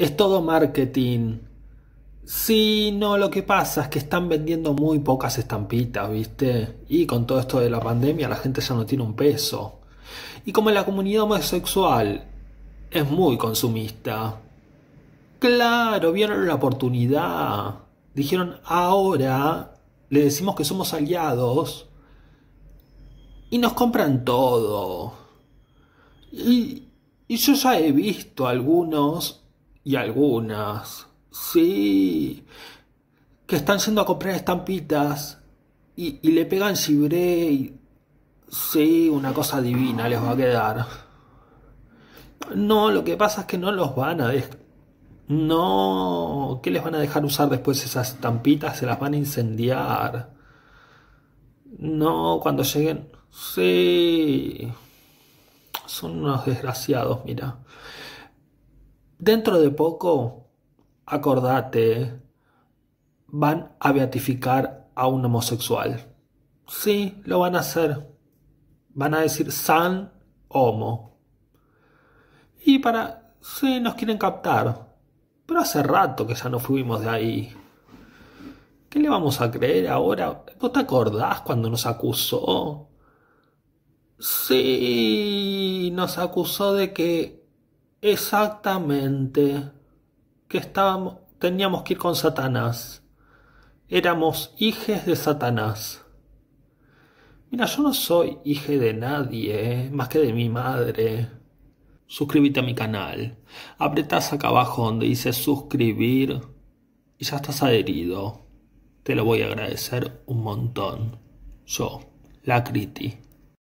es todo marketing. Sí, no, lo que pasa es que están vendiendo muy pocas estampitas, ¿viste? Y con todo esto de la pandemia la gente ya no tiene un peso. Y como la comunidad homosexual es muy consumista, claro, vieron la oportunidad. Dijeron, ahora le decimos que somos aliados y nos compran todo. Y, y yo ya he visto algunos y algunas, sí, que están yendo a comprar estampitas y, y le pegan y Sí, una cosa divina les va a quedar. No, lo que pasa es que no los van a dejar. No, ¿qué les van a dejar usar después esas estampitas? Se las van a incendiar. No, cuando lleguen. Sí. Son unos desgraciados, mira. Dentro de poco, acordate, van a beatificar a un homosexual. Sí, lo van a hacer. Van a decir San Homo. Y para... Sí, nos quieren captar. Pero hace rato que ya no fuimos de ahí. ¿Qué le vamos a creer ahora? ¿Vos te acordás cuando nos acusó? Sí, nos acusó de que exactamente que estábamos teníamos que ir con Satanás. Éramos hijes de Satanás. Mira, yo no soy hija de nadie, eh, más que de mi madre. Suscríbete a mi canal. Apretas acá abajo donde dice suscribir y ya estás adherido. Te lo voy a agradecer un montón. Yo, la Criti.